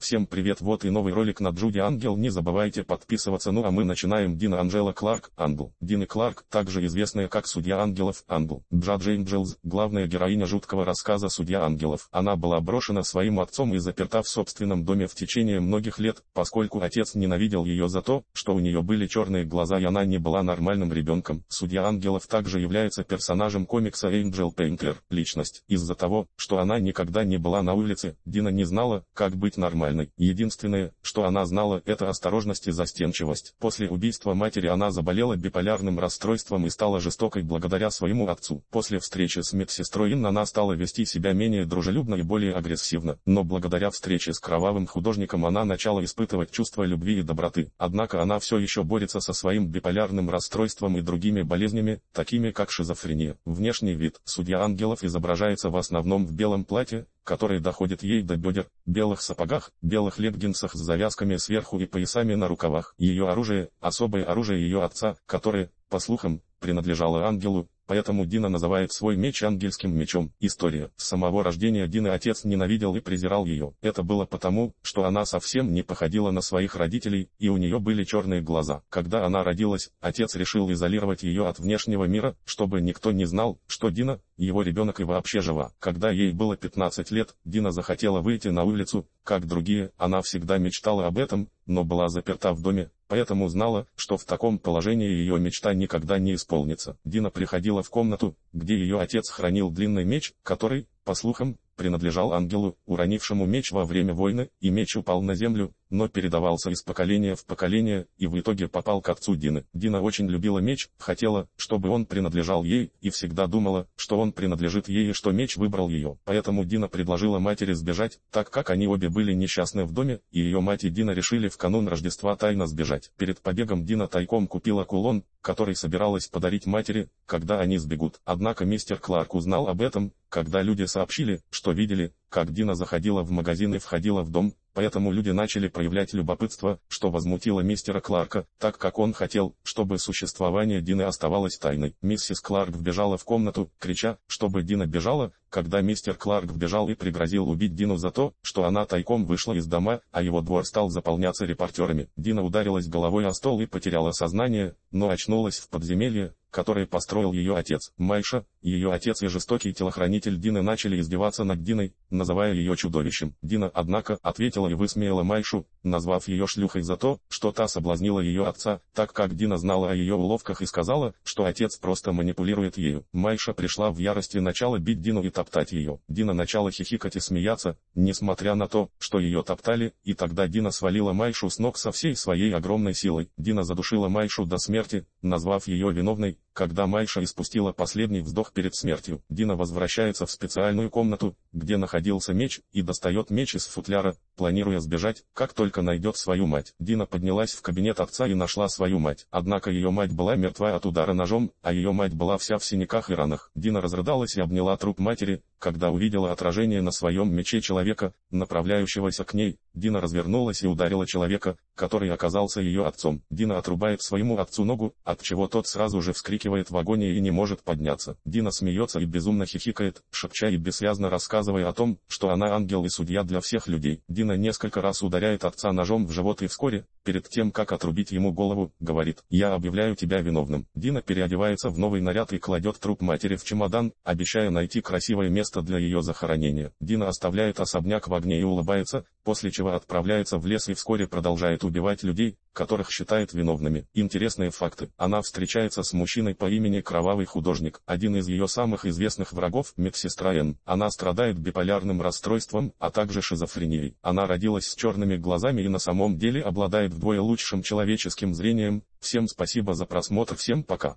Всем привет, вот и новый ролик на Джуди Ангел, не забывайте подписываться, ну а мы начинаем Дина Анжела Кларк, Ангел. Дина Кларк, также известная как Судья Ангелов, Ангел. Джадж Энджелс, главная героиня жуткого рассказа Судья Ангелов. Она была брошена своим отцом и заперта в собственном доме в течение многих лет, поскольку отец ненавидел ее за то, что у нее были черные глаза и она не была нормальным ребенком. Судья Ангелов также является персонажем комикса Angel Painter, личность. Из-за того, что она никогда не была на улице, Дина не знала, как быть нормальной нормальной. Единственное, что она знала, это осторожность и застенчивость. После убийства матери она заболела биполярным расстройством и стала жестокой благодаря своему отцу. После встречи с медсестрой Инн она стала вести себя менее дружелюбно и более агрессивно. Но благодаря встрече с кровавым художником она начала испытывать чувство любви и доброты. Однако она все еще борется со своим биполярным расстройством и другими болезнями, такими как шизофрения. Внешний вид судья ангелов изображается в основном в белом платье, который доходит ей до бедер, белых сапогах, белых леггинсах с завязками сверху и поясами на рукавах. Ее оружие, особое оружие ее отца, которое, по слухам, принадлежало ангелу, Поэтому Дина называет свой меч ангельским мечом. История. С самого рождения Дины отец ненавидел и презирал ее. Это было потому, что она совсем не походила на своих родителей, и у нее были черные глаза. Когда она родилась, отец решил изолировать ее от внешнего мира, чтобы никто не знал, что Дина, его ребенок и вообще жива. Когда ей было 15 лет, Дина захотела выйти на улицу, как другие, она всегда мечтала об этом, но была заперта в доме, поэтому знала, что в таком положении ее мечта никогда не исполнится. Дина приходила в комнату, где ее отец хранил длинный меч, который, по слухам, принадлежал ангелу, уронившему меч во время войны, и меч упал на землю, но передавался из поколения в поколение, и в итоге попал к отцу Дины. Дина очень любила меч, хотела, чтобы он принадлежал ей, и всегда думала, что он принадлежит ей и что меч выбрал ее. Поэтому Дина предложила матери сбежать, так как они обе были несчастны в доме, и ее мать и Дина решили в канун Рождества тайно сбежать. Перед побегом Дина тайком купила кулон, который собиралась подарить матери, когда они сбегут. Однако мистер Кларк узнал об этом, когда люди сообщили, что видели, как Дина заходила в магазин и входила в дом, поэтому люди начали проявлять любопытство, что возмутило мистера Кларка, так как он хотел, чтобы существование Дины оставалось тайной. Миссис Кларк вбежала в комнату, крича, чтобы Дина бежала, когда мистер Кларк вбежал и пригрозил убить Дину за то, что она тайком вышла из дома, а его двор стал заполняться репортерами. Дина ударилась головой о стол и потеряла сознание, но очнулась в подземелье, который построил ее отец. Майша, ее отец и жестокий телохранитель Дины начали издеваться над Диной, называя ее чудовищем. Дина, однако, ответила и высмеяла Майшу, назвав ее шлюхой за то, что та соблазнила ее отца, так как Дина знала о ее уловках и сказала, что отец просто манипулирует ею. Майша пришла в ярости начала бить Дину и топтать ее. Дина начала хихикать и смеяться, несмотря на то, что ее топтали, и тогда Дина свалила Майшу с ног со всей своей огромной силой. Дина задушила Майшу до смерти, назвав ее виновной, когда Майша испустила последний вздох перед смертью, Дина возвращается в специальную комнату, где находился меч, и достает меч из футляра, планируя сбежать, как только найдет свою мать. Дина поднялась в кабинет отца и нашла свою мать. Однако ее мать была мертва от удара ножом, а ее мать была вся в синяках и ранах. Дина разрыдалась и обняла труп матери, когда увидела отражение на своем мече человека, направляющегося к ней, Дина развернулась и ударила человека, который оказался ее отцом. Дина отрубает своему отцу ногу, от чего тот сразу же вскрикивает в агонии и не может подняться. Дина смеется и безумно хихикает, шепча и бессвязно рассказывая о том, что она ангел и судья для всех людей. Дина несколько раз ударяет отца ножом в живот и вскоре, перед тем как отрубить ему голову, говорит «Я объявляю тебя виновным». Дина переодевается в новый наряд и кладет труп матери в чемодан, обещая найти красивое место место для ее захоронения. Дина оставляет особняк в огне и улыбается, после чего отправляется в лес и вскоре продолжает убивать людей, которых считает виновными. Интересные факты. Она встречается с мужчиной по имени Кровавый художник, один из ее самых известных врагов, медсестра Н. Она страдает биполярным расстройством, а также шизофренией. Она родилась с черными глазами и на самом деле обладает вдвое лучшим человеческим зрением. Всем спасибо за просмотр, всем пока.